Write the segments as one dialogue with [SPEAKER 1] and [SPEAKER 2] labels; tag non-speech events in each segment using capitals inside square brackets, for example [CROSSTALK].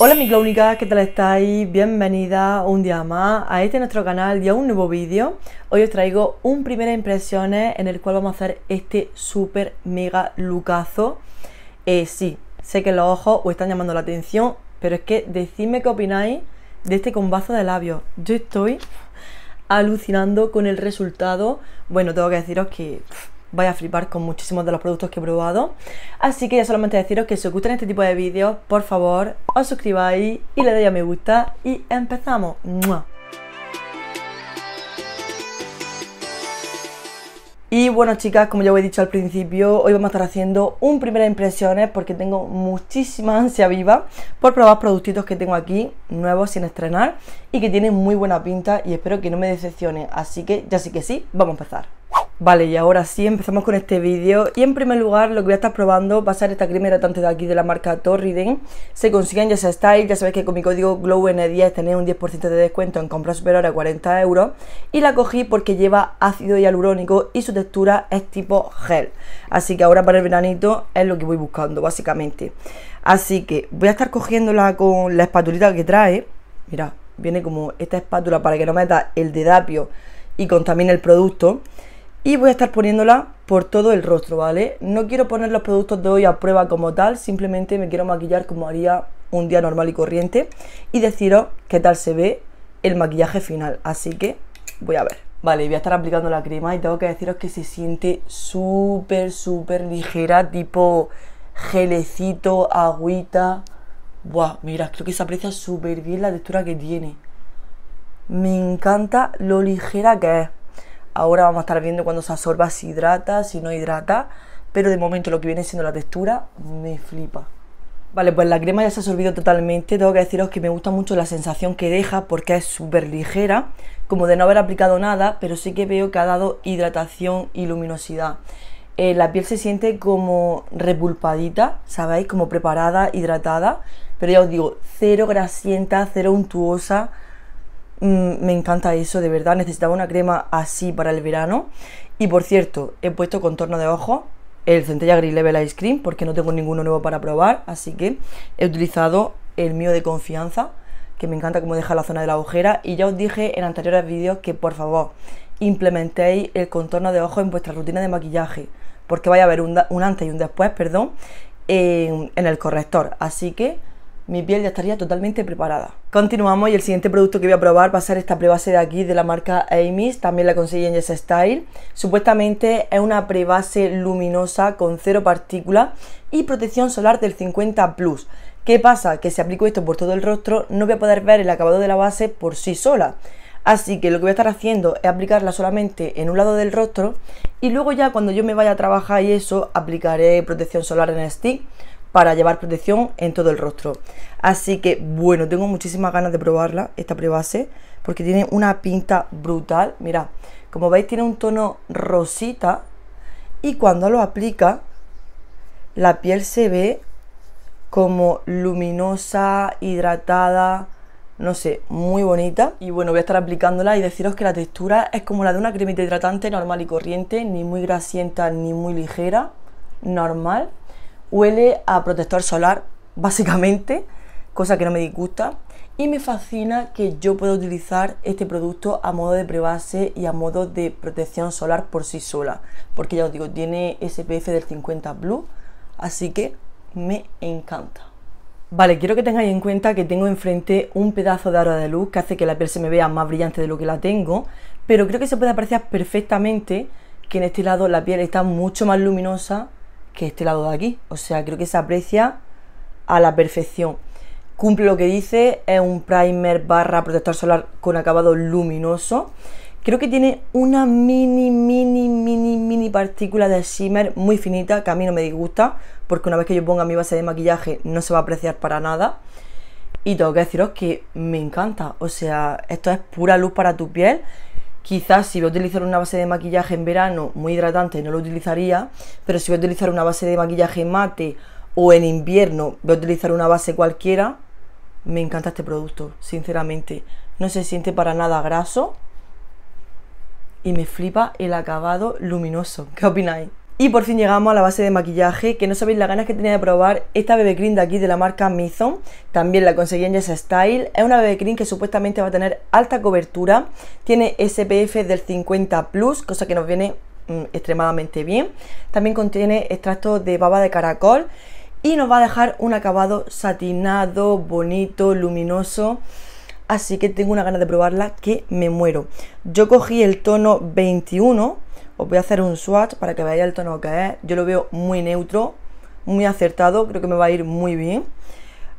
[SPEAKER 1] Hola mi clónicas, ¿qué tal estáis? Bienvenida un día más a este nuestro canal y a un nuevo vídeo. Hoy os traigo un primera impresiones en el cual vamos a hacer este súper mega lucazo. Eh, sí, sé que los ojos os están llamando la atención, pero es que decidme qué opináis de este combazo de labios. Yo estoy alucinando con el resultado. Bueno, tengo que deciros que vais a flipar con muchísimos de los productos que he probado. Así que ya solamente deciros que si os gustan este tipo de vídeos, por favor, os suscribáis y le deis a me gusta y empezamos. Y bueno chicas, como ya os he dicho al principio, hoy vamos a estar haciendo un primeras impresiones porque tengo muchísima ansia viva por probar productitos que tengo aquí, nuevos sin estrenar y que tienen muy buena pinta y espero que no me decepcione. Así que ya sí que sí, vamos a empezar. Vale, y ahora sí empezamos con este vídeo. Y en primer lugar lo que voy a estar probando va a ser esta crema hidratante de aquí de la marca Torriden se consigue en Yes Style, ya sabéis que con mi código GLOWN10 tenéis un 10% de descuento en compras superiores a 40 euros. Y la cogí porque lleva ácido hialurónico y su textura es tipo gel. Así que ahora para el veranito es lo que voy buscando básicamente. Así que voy a estar cogiéndola con la espatulita que trae. Mira, viene como esta espátula para que no meta el dedapio y contamine el producto y voy a estar poniéndola por todo el rostro, ¿vale? No quiero poner los productos de hoy a prueba como tal, simplemente me quiero maquillar como haría un día normal y corriente y deciros qué tal se ve el maquillaje final, así que voy a ver. Vale, voy a estar aplicando la crema y tengo que deciros que se siente súper, súper ligera, tipo gelecito, agüita. Buah, mira, creo que se aprecia súper bien la textura que tiene. Me encanta lo ligera que es. Ahora vamos a estar viendo cuando se absorba si hidrata, si no hidrata. Pero de momento lo que viene siendo la textura me flipa. Vale, pues la crema ya se ha absorbido totalmente. Tengo que deciros que me gusta mucho la sensación que deja porque es súper ligera. Como de no haber aplicado nada, pero sí que veo que ha dado hidratación y luminosidad. Eh, la piel se siente como repulpadita, ¿sabéis? Como preparada, hidratada. Pero ya os digo, cero grasienta, cero untuosa me encanta eso, de verdad. Necesitaba una crema así para el verano. Y por cierto, he puesto contorno de ojo, el Centella Gris Level Ice Cream, porque no tengo ninguno nuevo para probar. Así que he utilizado el mío de confianza, que me encanta cómo deja la zona de la ojera. Y ya os dije en anteriores vídeos que por favor implementéis el contorno de ojo en vuestra rutina de maquillaje, porque vaya a haber un, antes y un después, perdón, en el corrector. Así que mi piel ya estaría totalmente preparada. Continuamos y el siguiente producto que voy a probar va a ser esta prebase de aquí de la marca Amy's, también la conseguí en Yes Style. Supuestamente es una prebase luminosa con cero partículas y protección solar del 50 plus. ¿Qué pasa? Que si aplico esto por todo el rostro no voy a poder ver el acabado de la base por sí sola. Así que lo que voy a estar haciendo es aplicarla solamente en un lado del rostro y luego ya cuando yo me vaya a trabajar y eso aplicaré protección solar en el stick para llevar protección en todo el rostro. Así que bueno, tengo muchísimas ganas de probarla, esta prebase, porque tiene una pinta brutal. Mira, como veis tiene un tono rosita y cuando lo aplica la piel se ve como luminosa, hidratada, no sé, muy bonita. Y bueno, voy a estar aplicándola y deciros que la textura es como la de una cremita hidratante normal y corriente, ni muy grasienta ni muy ligera, normal huele a protector solar, básicamente, cosa que no me disgusta. Y me fascina que yo pueda utilizar este producto a modo de prebase y a modo de protección solar por sí sola. Porque ya os digo, tiene SPF del 50 Blue, así que me encanta. Vale, quiero que tengáis en cuenta que tengo enfrente un pedazo de aro de luz que hace que la piel se me vea más brillante de lo que la tengo, pero creo que se puede apreciar perfectamente que en este lado la piel está mucho más luminosa que este lado de aquí. O sea, creo que se aprecia a la perfección. Cumple lo que dice, es un primer barra protector solar con acabado luminoso. Creo que tiene una mini, mini, mini, mini partícula de shimmer muy finita que a mí no me disgusta porque una vez que yo ponga mi base de maquillaje no se va a apreciar para nada. Y tengo que deciros que me encanta, o sea, esto es pura luz para tu piel Quizás si voy a utilizar una base de maquillaje en verano muy hidratante no lo utilizaría, pero si voy a utilizar una base de maquillaje mate o en invierno voy a utilizar una base cualquiera, me encanta este producto, sinceramente. No se siente para nada graso y me flipa el acabado luminoso. ¿Qué opináis? Y por fin llegamos a la base de maquillaje, que no sabéis las ganas que tenía de probar esta BB Cream de aquí de la marca Mizon. También la conseguí en Yes Style. Es una BB Cream que supuestamente va a tener alta cobertura. Tiene SPF del 50 Plus, cosa que nos viene mm, extremadamente bien. También contiene extracto de baba de caracol y nos va a dejar un acabado satinado, bonito, luminoso. Así que tengo una ganas de probarla que me muero. Yo cogí el tono 21 os voy a hacer un swatch para que veáis el tono que es. Yo lo veo muy neutro, muy acertado, creo que me va a ir muy bien.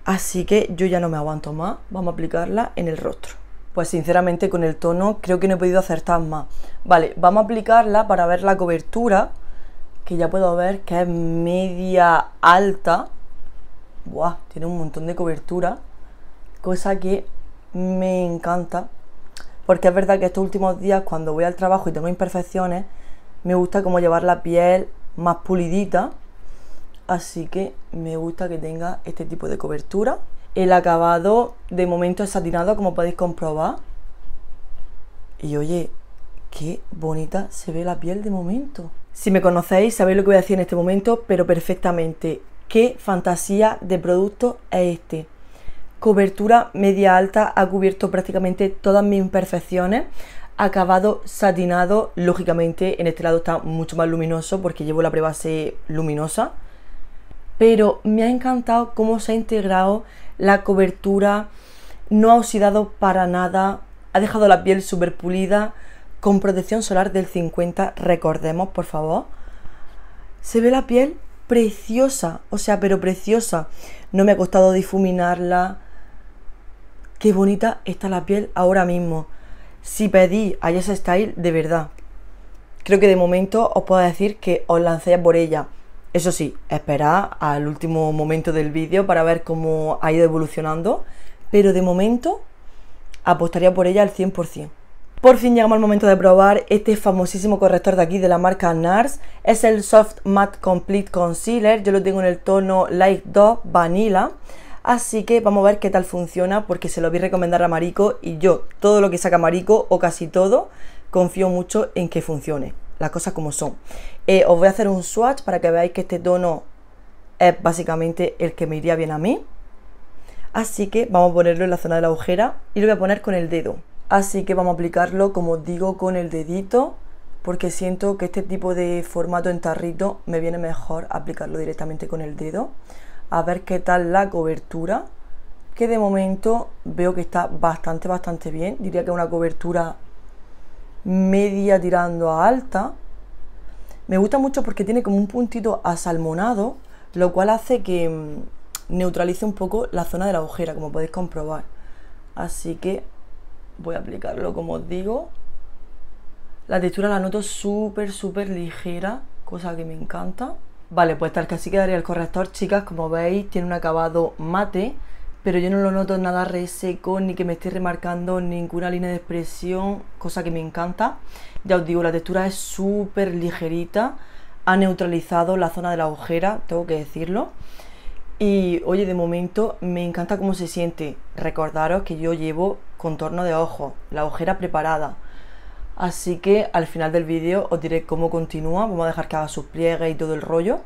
[SPEAKER 1] Así que yo ya no me aguanto más, vamos a aplicarla en el rostro. Pues sinceramente con el tono creo que no he podido acertar más. Vale, vamos a aplicarla para ver la cobertura, que ya puedo ver que es media alta. Buah, tiene un montón de cobertura, cosa que me encanta. Porque es verdad que estos últimos días cuando voy al trabajo y tengo imperfecciones, me gusta como llevar la piel más pulidita, así que me gusta que tenga este tipo de cobertura. El acabado de momento es satinado, como podéis comprobar. Y oye, qué bonita se ve la piel de momento. Si me conocéis, sabéis lo que voy a decir en este momento, pero perfectamente. Qué fantasía de producto es este. Cobertura media alta ha cubierto prácticamente todas mis imperfecciones acabado satinado, lógicamente en este lado está mucho más luminoso porque llevo la prebase luminosa, pero me ha encantado cómo se ha integrado la cobertura, no ha oxidado para nada, ha dejado la piel súper pulida, con protección solar del 50, recordemos por favor. Se ve la piel preciosa, o sea, pero preciosa. No me ha costado difuminarla. Qué bonita está la piel ahora mismo si pedí a Yes Style de verdad. Creo que de momento os puedo decir que os lancéis por ella. Eso sí, esperad al último momento del vídeo para ver cómo ha ido evolucionando. Pero de momento apostaría por ella al 100%. Por fin llegamos al momento de probar este famosísimo corrector de aquí de la marca NARS. Es el Soft Matte Complete Concealer. Yo lo tengo en el tono Light 2 Vanilla. Así que vamos a ver qué tal funciona porque se lo a recomendar a Marico y yo todo lo que saca Marico o casi todo confío mucho en que funcione. Las cosas como son. Eh, os voy a hacer un swatch para que veáis que este tono es básicamente el que me iría bien a mí. Así que vamos a ponerlo en la zona de la agujera y lo voy a poner con el dedo. Así que vamos a aplicarlo, como digo, con el dedito porque siento que este tipo de formato en tarrito me viene mejor aplicarlo directamente con el dedo a ver qué tal la cobertura que de momento veo que está bastante bastante bien. Diría que una cobertura media tirando a alta. Me gusta mucho porque tiene como un puntito asalmonado lo cual hace que mm, neutralice un poco la zona de la agujera como podéis comprobar. Así que voy a aplicarlo como os digo. La textura la noto súper súper ligera cosa que me encanta Vale, pues tal que así quedaría el corrector, chicas, como veis tiene un acabado mate, pero yo no lo noto nada reseco ni que me esté remarcando ninguna línea de expresión, cosa que me encanta. Ya os digo, la textura es súper ligerita, ha neutralizado la zona de la agujera, tengo que decirlo. Y oye, de momento me encanta cómo se siente. Recordaros que yo llevo contorno de ojos, la ojera preparada. Así que al final del vídeo os diré cómo continúa, vamos a dejar que haga sus pliegues y todo el rollo.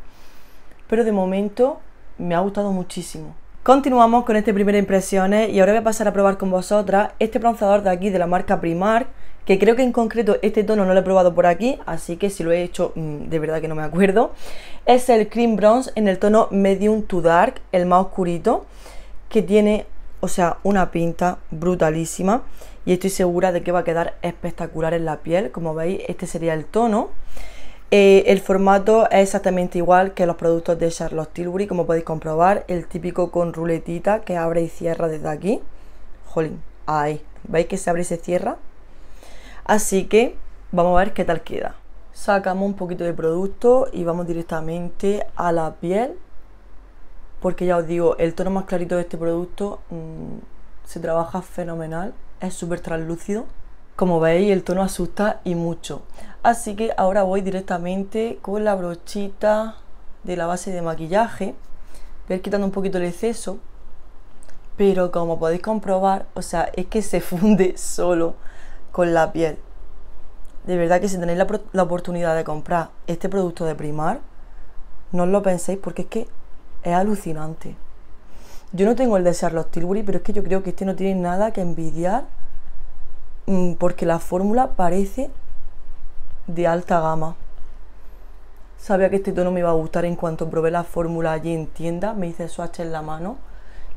[SPEAKER 1] Pero de momento me ha gustado muchísimo. Continuamos con este primeras impresiones y ahora voy a pasar a probar con vosotras este bronceador de aquí de la marca Primark que creo que en concreto este tono no lo he probado por aquí, así que si lo he hecho mm, de verdad que no me acuerdo. Es el Cream Bronze en el tono Medium to Dark, el más oscurito, que tiene, o sea, una pinta brutalísima y estoy segura de que va a quedar espectacular en la piel. Como veis, este sería el tono. Eh, el formato es exactamente igual que los productos de Charlotte Tilbury, como podéis comprobar. El típico con ruletita que abre y cierra desde aquí. Jolín, ahí. ¿Veis que se abre y se cierra? Así que vamos a ver qué tal queda. Sacamos un poquito de producto y vamos directamente a la piel. Porque ya os digo, el tono más clarito de este producto mm, se trabaja fenomenal es súper translúcido. Como veis el tono asusta y mucho. Así que ahora voy directamente con la brochita de la base de maquillaje. Voy a quitando un poquito el exceso. Pero como podéis comprobar, o sea, es que se [LAUGHS] funde solo con la piel. de verdad que si tenéis la, la oportunidad de comprar este producto de Primar, no os lo penséis porque es que es alucinante. Yo no tengo el de Charlotte Tilbury, pero es que yo creo que este no tiene nada que envidiar mm, porque la fórmula parece de alta gama. Sabía que este tono me iba a gustar en cuanto probé la fórmula allí en tienda, me hice swatch en la mano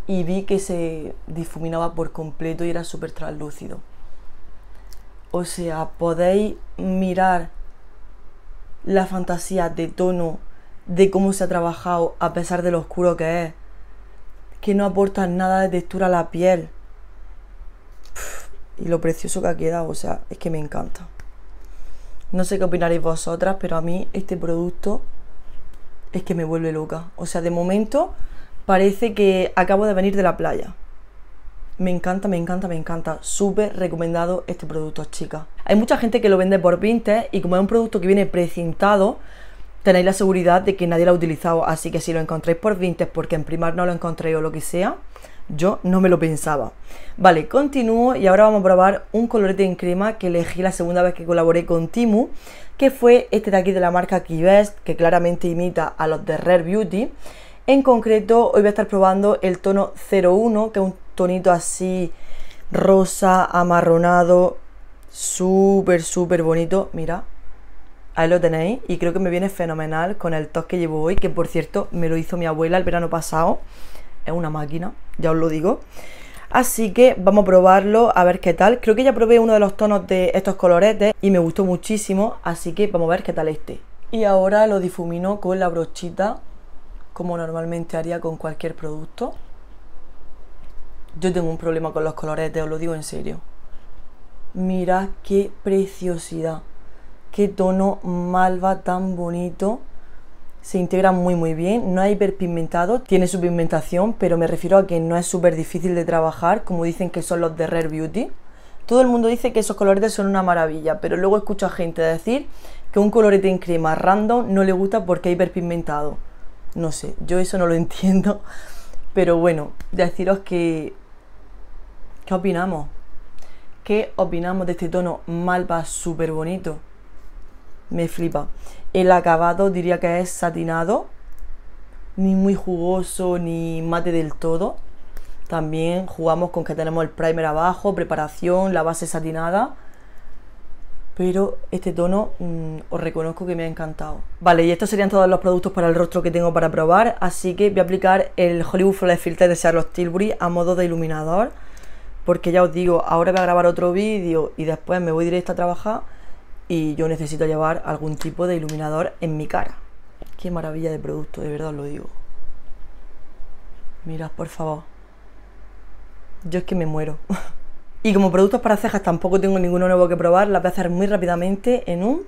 [SPEAKER 1] y vi que se difuminaba por completo y era súper translúcido. O sea, podéis mirar la fantasía de tono, de cómo se ha trabajado a pesar de lo oscuro que es, que no aporta nada de textura a la piel. y lo precioso que ha quedado, o sea, es que me encanta. No sé qué opinaréis vosotras, pero a mí este producto es que me vuelve loca. O sea, de momento parece que acabo de venir de la playa. Me encanta, me encanta, me encanta. Súper recomendado este producto, chicas. Hay mucha gente que lo vende por 20 y como es un producto que viene precintado, tenéis la seguridad de que nadie lo ha utilizado. Así que si lo encontráis por 20 porque en primar no lo encontré o lo que sea, yo no me lo pensaba. Vale, continúo y ahora vamos a probar un colorete en crema que elegí la segunda vez que colaboré con Timu, que fue este de aquí de la marca Keyvest, que claramente imita a los de Rare Beauty. En concreto, hoy voy a estar probando el tono 01, que es un tonito así rosa, amarronado, súper, súper bonito. Mira, ahí lo tenéis y creo que me viene fenomenal con el toque que llevo hoy, que por cierto me lo hizo mi abuela el verano pasado es una máquina, ya os lo digo. Así que vamos a probarlo a ver qué tal. Creo que ya probé uno de los tonos de estos coloretes y me gustó muchísimo, así que vamos a ver qué tal este. Y ahora lo difumino con la brochita, como normalmente haría con cualquier producto. Yo tengo un problema con los coloretes, os lo digo en serio. Mirad qué preciosidad, qué tono malva tan bonito se integra muy muy bien, no es hiperpigmentado, tiene su pigmentación, pero me refiero a que no es súper difícil de trabajar, como dicen que son los de Rare Beauty. Todo el mundo dice que esos colores son una maravilla, pero luego escucho a gente decir que un colorete en crema random no le gusta porque es hiperpigmentado. No sé, yo eso no lo [LAUGHS] entiendo, pero bueno, deciros que... ¿Qué opinamos? ¿Qué opinamos de este tono malva súper bonito? Me flipa. El acabado diría que es satinado, ni muy jugoso ni mate del todo. También jugamos con que tenemos el primer abajo, preparación, la base satinada. Pero este tono mm, os reconozco que me ha encantado. Vale, y estos serían todos los productos para el rostro que tengo para probar. Así que voy a aplicar el Hollywood Flash Filter de Charlotte Tilbury a modo de iluminador. Porque ya os digo, ahora voy a grabar otro vídeo y después me voy directo a trabajar y yo necesito llevar algún tipo de iluminador en mi cara. Qué maravilla de producto, de verdad os lo digo. Mirad, por favor. Yo es que me muero. [LAUGHS] y como productos para cejas tampoco tengo ninguno nuevo que probar, las voy a hacer muy rápidamente en un...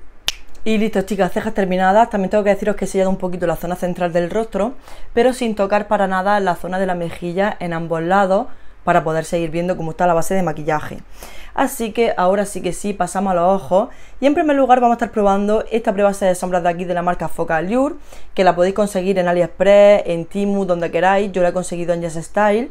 [SPEAKER 1] Y listo chicas, cejas terminadas. También tengo que deciros que he sellado un poquito la zona central del rostro, pero sin tocar para nada la zona de la mejilla en ambos lados para poder seguir viendo cómo está la base de maquillaje. Así que ahora sí que sí, pasamos a los ojos. Y en primer lugar vamos a estar probando esta prebase de sombras de aquí de la marca Focal Lure, que la podéis conseguir en AliExpress, en Timu, donde queráis. Yo la he conseguido en Yes Style.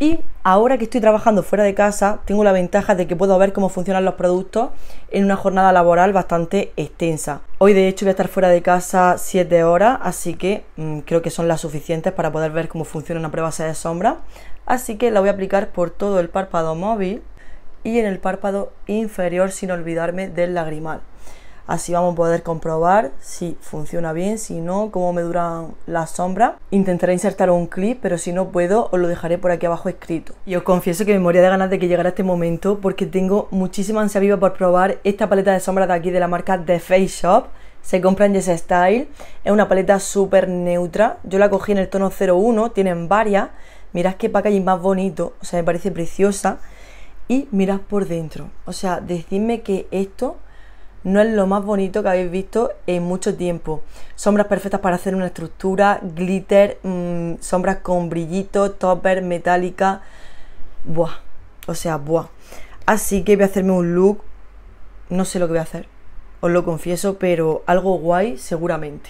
[SPEAKER 1] Y ahora que estoy trabajando fuera de casa, tengo la ventaja de que puedo ver cómo funcionan los productos en una jornada laboral bastante extensa. Hoy de hecho voy a estar fuera de casa 7 horas, así que mm, creo que son las suficientes para poder ver cómo funciona una prueba de sombra. Así que la voy a aplicar por todo el párpado móvil y en el párpado inferior sin olvidarme del lagrimal. Así vamos a poder comprobar si funciona bien, si no, cómo me duran las sombras. Intentaré insertar un clip, pero si no puedo, os lo dejaré por aquí abajo escrito. Y os confieso que me moría de ganas de que llegara este momento porque tengo muchísima ansia viva por probar esta paleta de sombras de aquí de la marca The Face Shop. Se compra en Yes Style. Es una paleta súper neutra. Yo la cogí en el tono 01, tienen varias mirad qué packaging más bonito, o sea, me parece preciosa. Y mirad por dentro, o sea, decidme que esto no es lo más bonito que habéis visto en mucho tiempo. Sombras perfectas para hacer una estructura, glitter, mm, sombras con brillito, topper, metálica. Buah, o sea, buah. Así que voy a hacerme un look, no sé lo que voy a hacer, os lo confieso, pero algo guay seguramente.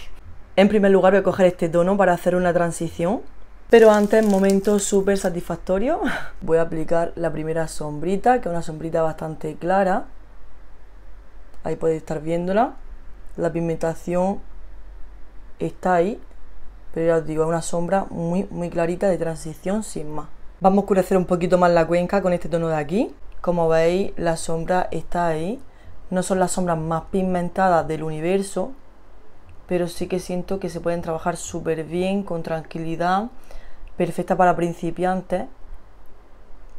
[SPEAKER 1] En primer lugar voy a coger este tono para hacer una transición pero antes, momento súper satisfactorio. [LAUGHS] Voy a aplicar la primera sombrita, que es una sombrita bastante clara. ahí podéis estar viéndola. La pigmentación está ahí, pero ya os digo, es una sombra muy, muy clarita de transición sin más. Vamos a oscurecer un poquito más la cuenca con este tono de aquí. Como veis, la sombra está ahí. No son las sombras más pigmentadas del universo, pero sí que siento que se pueden trabajar súper bien, con tranquilidad, perfecta para principiantes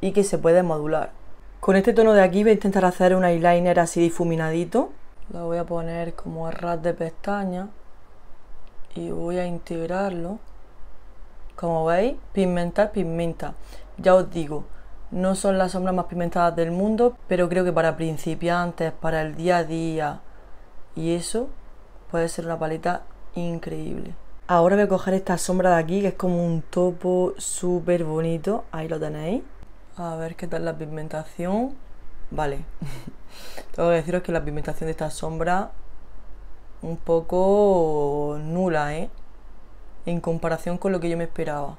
[SPEAKER 1] y que se puede modular. Con este tono de aquí voy a intentar hacer un eyeliner así difuminadito. Lo voy a poner como a ras de pestaña y voy a integrarlo. Como veis, pigmentar, pigmenta. Ya os digo, no son las sombras más pigmentadas del mundo, pero creo que para principiantes, para el día a día y eso, puede ser una paleta increíble. Ahora voy a coger esta sombra de aquí, que es como un topo súper bonito. Ahí lo tenéis. A ver qué tal la pigmentación. Vale. [LAUGHS] Tengo que deciros que la pigmentación de esta sombra un poco nula, ¿eh? En comparación con lo que yo me esperaba.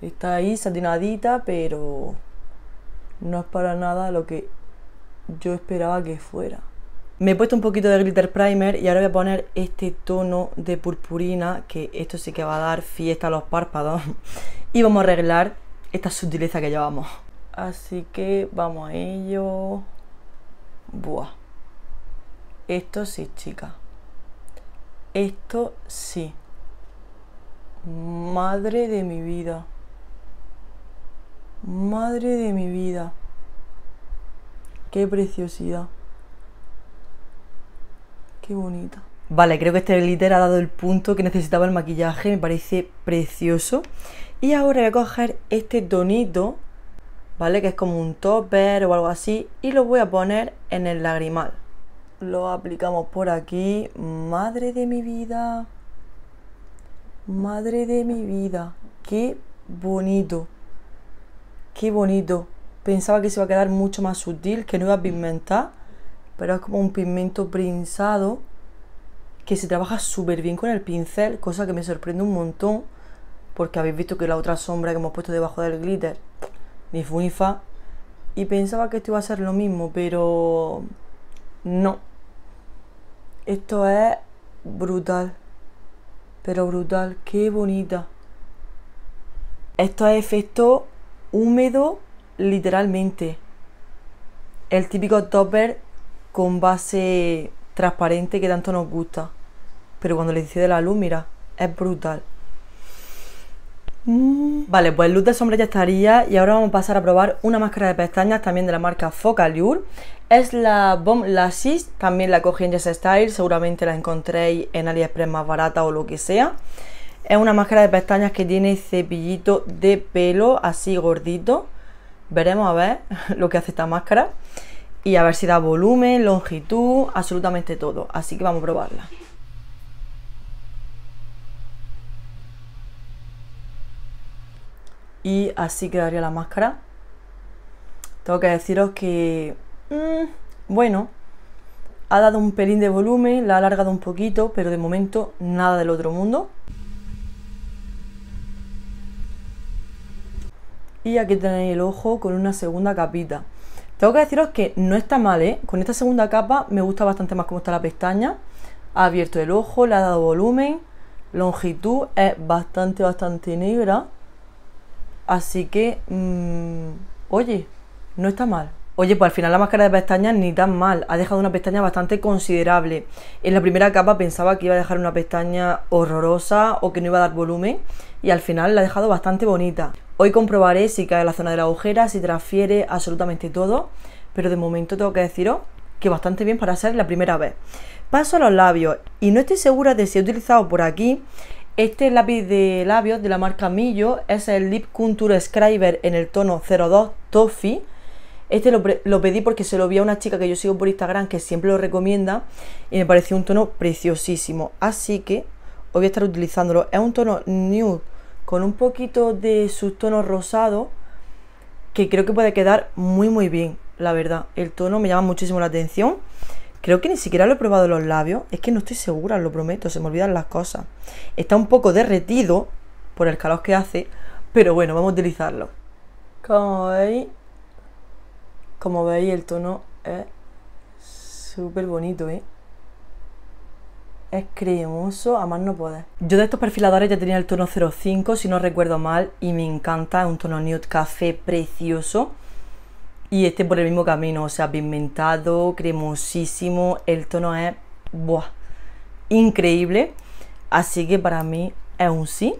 [SPEAKER 1] Está ahí satinadita, pero no es para nada lo que yo esperaba que fuera. Me he puesto un poquito de glitter primer y ahora voy a poner este tono de purpurina, que esto sí que va a dar fiesta a los párpados. [LAUGHS] Y vamos a arreglar esta sutileza que llevamos. Así que vamos a ello. Buah. Esto sí, chica. Esto sí. Madre de mi vida. Madre de mi vida. Qué preciosidad. Qué bonita. Vale, creo que este glitter ha dado el punto que necesitaba el maquillaje. Me parece precioso. Y ahora voy a coger este tonito, ¿vale? Que es como un topper o algo así. Y lo voy a poner en el lagrimal. Lo aplicamos por aquí. Madre de mi vida. Madre de mi vida. Qué bonito. Qué bonito. Pensaba que se iba a quedar mucho más sutil, que no iba a pigmentar. Pero es como un pigmento prensado que se trabaja súper bien con el pincel, cosa que me sorprende un montón porque habéis visto que la otra sombra que hemos puesto debajo del glitter ni funifa y pensaba que esto iba a ser lo mismo pero no. Esto es brutal pero brutal qué bonita. Esto es efecto húmedo literalmente. El típico topper con base transparente que tanto nos gusta pero cuando le incide la luz mira es brutal Mm. Vale, pues luz de sombra ya estaría y ahora vamos a pasar a probar una máscara de pestañas también de la marca Focalure. Es la Bomb Lashes, también la cogí en Yes Style, seguramente la encontréis en AliExpress más barata o lo que sea. Es una máscara de pestañas que tiene cepillito de pelo así gordito. Veremos a ver [LAUGHS] lo que hace esta máscara y a ver si da volumen, longitud, absolutamente todo. Así que vamos a probarla. y así quedaría la máscara. Tengo que deciros que, mm, bueno, ha dado un pelín de volumen, la ha alargado un poquito, pero de momento nada del otro mundo. Y aquí tenéis el ojo con una segunda capita. Tengo que deciros que no está mal, ¿eh? Con esta segunda capa me gusta bastante más cómo está la pestaña. Ha abierto el ojo, le ha dado volumen, longitud, es bastante, bastante negra. Así que, mm, oye, no está mal. Oye, pues al final la máscara de pestañas ni tan mal. Ha dejado una pestaña bastante considerable. En la primera capa pensaba que iba a dejar una pestaña horrorosa o que no iba a dar volumen. Y al final la ha dejado bastante bonita. Hoy comprobaré si cae la zona de la agujera, si transfiere absolutamente todo. Pero de momento tengo que deciros que bastante bien para ser la primera vez. Paso a los labios. Y no estoy segura de si he utilizado por aquí este lápiz de labios de la marca Millo es el Lip Contour Scriber en el tono 02 Toffee. Este lo, pedí porque se lo vi a una chica que yo sigo por Instagram que siempre lo recomienda y me pareció un tono preciosísimo. Así que hoy voy a estar utilizándolo. Es un tono nude con un poquito de subtono rosado que creo que puede quedar muy muy bien, la verdad. El tono me llama muchísimo la atención. Creo que ni siquiera lo he probado en los labios. Es que no estoy segura, lo prometo, se me olvidan las cosas. Está un poco derretido por el calor que hace, pero bueno, vamos a utilizarlo. Como veis, como veis el tono es Súper bonito, ¿eh? Es cremoso, a más no poder. Yo de estos perfiladores ya tenía el tono 05, si no recuerdo mal, y me encanta, es un tono nude café precioso. Y este por el mismo camino, o sea, pigmentado, cremosísimo, el tono es, ¡buah! Increíble. Así que para mí es un sí.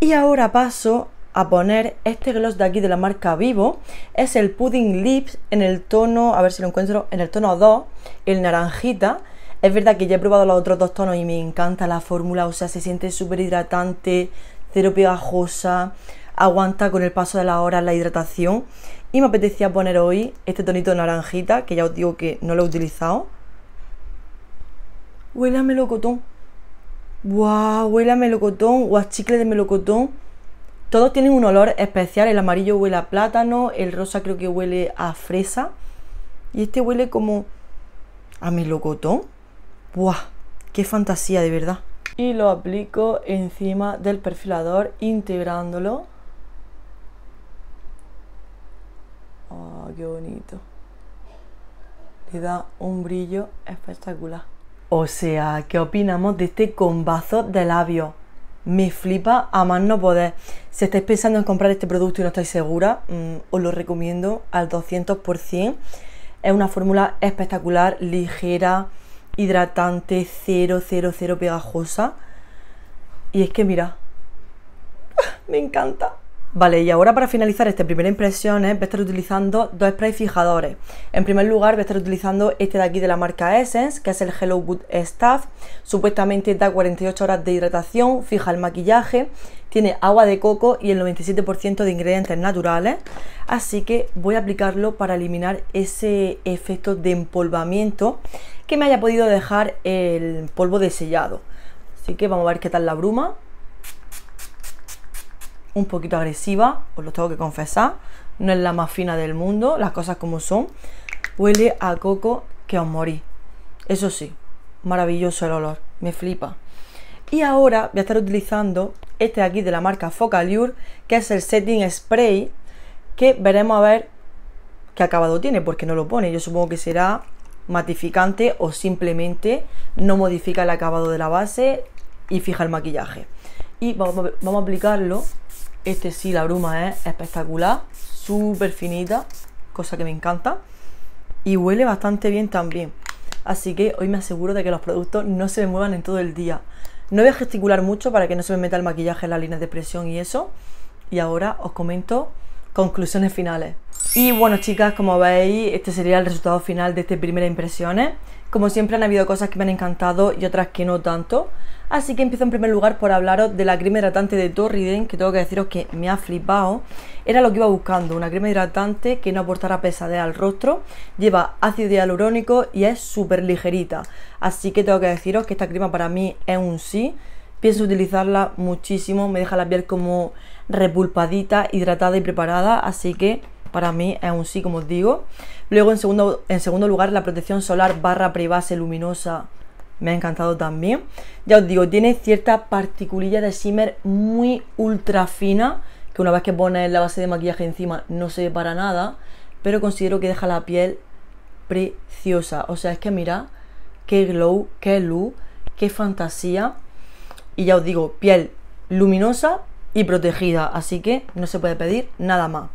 [SPEAKER 1] Y ahora paso a poner este gloss de aquí de la marca Vivo. Es el Pudding Lips en el tono, a ver si lo encuentro, en el tono 2, el naranjita. Es verdad que ya he probado los otros dos tonos y me encanta la fórmula, o sea, se siente súper hidratante, cero pegajosa, aguanta con el paso de las horas la hidratación. Y me apetecía poner hoy este tonito naranjita, que ya os digo que no lo he utilizado. Huele a melocotón. ¡Wow! Huele a melocotón o a chicle de melocotón. Todos tienen un olor especial. El amarillo huele a plátano, el rosa creo que huele a fresa. Y este huele como a melocotón. ¡Buah! ¡Qué fantasía de verdad! Y lo aplico encima del perfilador integrándolo. ¡Oh, qué bonito! Le da un brillo espectacular. O sea, ¿qué opinamos de este combazo de labios? Me flipa a más no poder. Si estáis pensando en comprar este producto y no estáis segura, mm, os lo recomiendo al 200%. Es una fórmula espectacular, ligera, hidratante, cero, cero, cero pegajosa. Y es que mira, [LAUGHS] me encanta. Vale, y ahora para finalizar esta primera impresión voy a estar utilizando dos sprays fijadores. En primer lugar voy a estar utilizando este de aquí de la marca Essence, que es el Hello Good Stuff. Supuestamente da 48 horas de hidratación, fija el maquillaje, tiene agua de coco y el 97% de ingredientes naturales. Así que voy a aplicarlo para eliminar ese efecto de empolvamiento que me haya podido dejar el polvo de sellado. Así que vamos a ver qué tal la bruma. Un poquito agresiva, os lo tengo que confesar. No es la más fina del mundo, las cosas como son. Huele a coco que os morí. Eso sí, maravilloso el olor, me flipa. Y ahora voy a estar utilizando este de aquí de la marca Focalure, que es el Setting Spray, que veremos a ver qué acabado tiene, porque no lo pone. Yo supongo que será matificante o simplemente no modifica el acabado de la base y fija el maquillaje. Y vamos, a aplicarlo. Este sí, la bruma es espectacular, súper finita, cosa que me encanta. Y huele bastante bien también. Así que hoy me aseguro de que los productos no se me muevan en todo el día. No voy a gesticular mucho para que no se me meta el maquillaje en las líneas de presión y eso. Y ahora os comento conclusiones finales. Y bueno chicas, como veis, este sería el resultado final de estas primeras impresiones. Como siempre han habido cosas que me han encantado y otras que no tanto. Así que empiezo en primer lugar por hablaros de la crema hidratante de Torriden, que tengo que deciros que me ha flipado. Era lo que iba buscando, una crema hidratante que no aportara pesadez al rostro, lleva ácido hialurónico y es súper ligerita. Así que tengo que deciros que esta crema para mí es un sí. Pienso utilizarla muchísimo, me deja la piel como repulpadita, hidratada y preparada, así que para mí es un sí, como os digo. Luego, en segundo, en segundo lugar, la protección solar barra prebase luminosa me ha encantado también. Ya os digo, tiene cierta particulilla de shimmer muy ultra fina, que una vez que pones la base de maquillaje encima no se ve para nada, pero considero que deja la piel preciosa. O sea, es que mira, qué glow, qué luz, qué fantasía. Y ya os digo, piel luminosa y protegida, así que no se puede pedir nada más.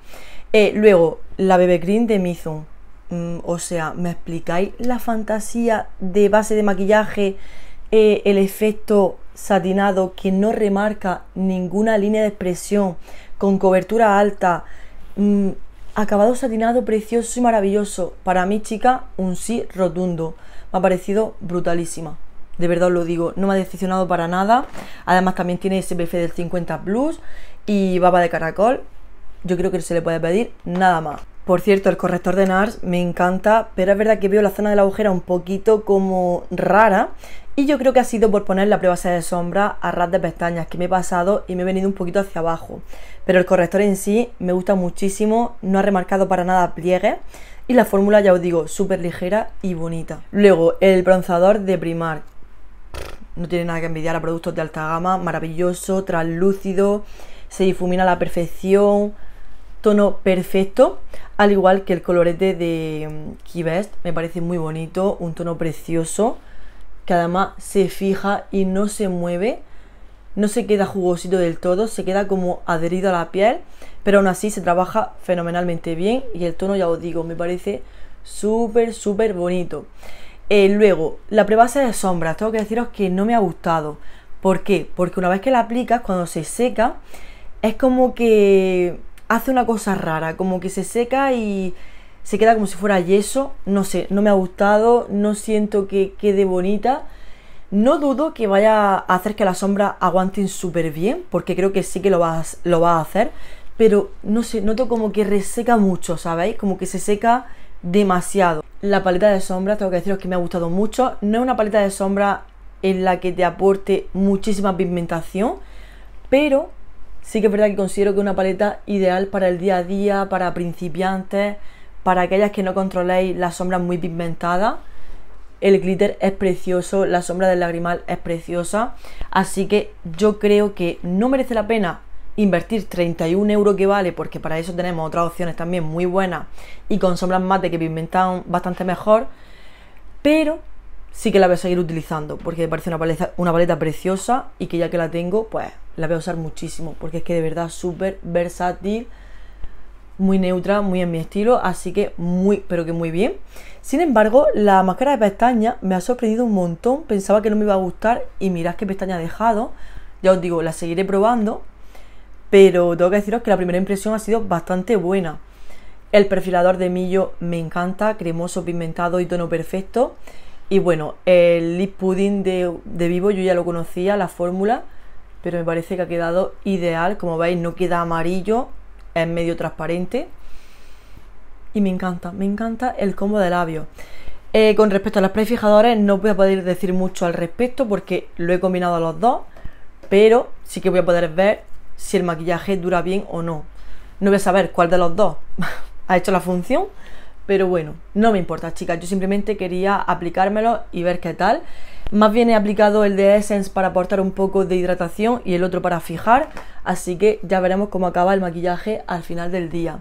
[SPEAKER 1] Eh, luego, la BB Cream de Mizun. Mm, o sea, ¿me explicáis la fantasía de base de maquillaje? Eh, el efecto satinado que no remarca ninguna línea de expresión, con cobertura alta, mm, acabado satinado precioso y maravilloso. Para mí, chica, un sí rotundo. Me ha parecido brutalísima. De verdad os lo digo, no me ha decepcionado para nada. Además, también tiene SPF del 50 Plus y baba de caracol yo creo que se le puede pedir nada más. Por cierto, el corrector de NARS me encanta, pero es verdad que veo la zona de la agujera un poquito como rara. Y yo creo que ha sido por poner la prebase de sombra a ras de pestañas que me he pasado y me he venido un poquito hacia abajo. Pero el corrector en sí me gusta muchísimo, no ha remarcado para nada pliegues. Y la fórmula, ya os digo, súper ligera y bonita. Luego, el bronzador de Primark. No tiene nada que envidiar a productos de alta gama, maravilloso, translúcido, se difumina a la perfección tono perfecto, al igual que el colorete de mm, Key Best, me parece muy bonito, un tono precioso, que además se fija y no se mueve, no se queda jugosito del todo, se queda como adherido a la piel, pero aún así se trabaja fenomenalmente bien y el tono ya os digo, me parece súper, súper bonito. Eh, luego, la prebase de sombras, tengo que deciros que no me ha gustado. ¿Por qué? Porque una vez que la aplicas, cuando se seca, es como que hace una cosa rara, como que se seca y se queda como si fuera yeso. No sé, no me ha gustado, no siento que quede bonita. No dudo que vaya a hacer que las sombras aguanten súper bien, porque creo que sí que lo va, lo va a hacer. Pero no sé, noto como que reseca mucho, ¿sabéis? Como que se seca demasiado. La paleta de sombras, tengo que deciros que me ha gustado mucho. No es una paleta de sombras en la que te aporte muchísima pigmentación, pero sí que es verdad que considero que una paleta ideal para el día a día, para principiantes, para aquellas que no controléis las sombras muy pigmentadas. El glitter es precioso, la sombra del lagrimal es preciosa, así que yo creo que no merece la pena invertir 31 euros que vale, porque para eso tenemos otras opciones también muy buenas y con sombras mate que pigmentan bastante mejor, pero sí que la voy a seguir utilizando porque me parece una paleta, una paleta preciosa y que ya que la tengo, pues la voy a usar muchísimo porque es que de verdad súper versátil, muy neutra, muy en mi estilo, así que muy, pero que muy bien. Sin embargo, la máscara de pestañas me ha sorprendido un montón, pensaba que no me iba a gustar y mirad qué pestaña ha dejado. Ya os digo, la seguiré probando pero tengo que deciros que la primera impresión ha sido bastante buena. El perfilador de Millo me encanta, cremoso, pigmentado y tono perfecto. Y bueno, el lip pudding de, de Vivo yo ya lo conocía, la fórmula, pero me parece que ha quedado ideal. Como veis, no queda amarillo, es medio transparente. Y me encanta, me encanta el combo de labios. Eh, con respecto a los prefijadores, no voy a poder decir mucho al respecto porque lo he combinado a los dos, pero sí que voy a poder ver si el maquillaje dura bien o no. No voy a saber cuál de los dos [LAUGHS] ha hecho la función, pero bueno, no me importa, chicas. Yo simplemente quería aplicármelo y ver qué tal. Más bien he aplicado el de Essence para aportar un poco de hidratación y el otro para fijar. Así que ya veremos cómo acaba el maquillaje al final del día.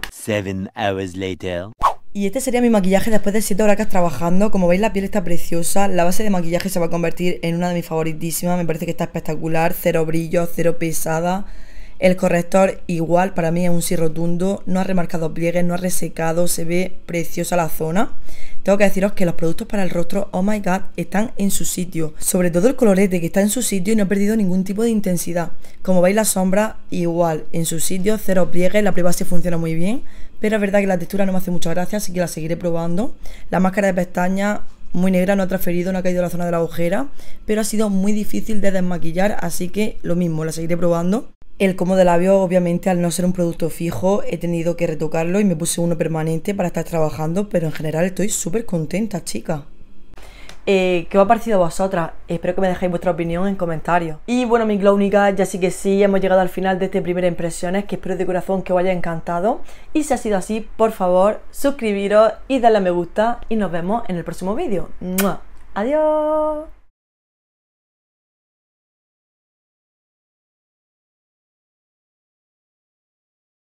[SPEAKER 1] Y este sería mi maquillaje después de 7 horas trabajando. Como veis la piel está preciosa. La base de maquillaje se va a convertir en una de mis favoritísimas. Me parece que está espectacular. Cero brillo, cero pesada. El corrector igual, para mí es un sí rotundo, no ha remarcado pliegues, no ha resecado, se ve preciosa la zona. Tengo que deciros que los productos para el rostro, oh my god, están en su sitio. Sobre todo el colorete que está en su sitio y no ha perdido ningún tipo de intensidad. Como veis la sombra, igual, en su sitio, cero pliegues, la prueba sí funciona muy bien. Pero es verdad que la textura no me hace mucha gracia, así que la seguiré probando. La máscara de pestañas muy negra, no ha transferido, no ha caído a la zona de la agujera, pero ha sido muy difícil de desmaquillar, así que lo mismo, la seguiré probando. El como de labio, obviamente, al no ser un producto fijo, he tenido que retocarlo y me puse uno permanente para estar trabajando, pero en general estoy súper contenta, chica. Eh, ¿Qué os ha parecido a vosotras? Espero que me dejéis vuestra opinión en comentarios. Y bueno, mi glownica, ya sí que sí, hemos llegado al final de este primer impresiones, que espero de corazón que os haya encantado. Y si ha sido así, por favor, suscribiros y darle a me gusta y nos vemos en el próximo vídeo. ¡Adiós!